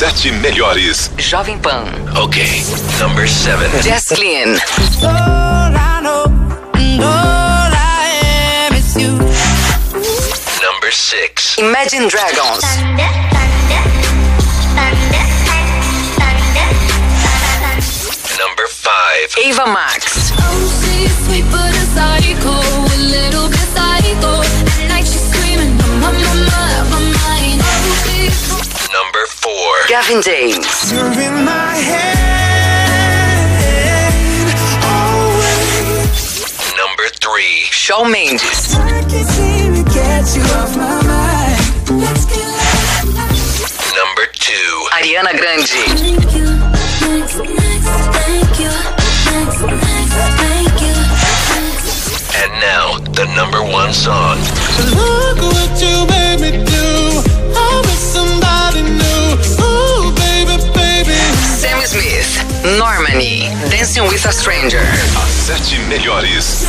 sete melhores. Jovem Pan. Okay, number seven. Jess Glynn. Number six. Imagine Dragons. Number five. Ava Max. Gavin James. You're in my head. Number three. Show Mendes. Number two. Ariana Grande. Thank you, thank you, and now, the number one song. Look what you Normani, Dancing with a Stranger. As sete melhores.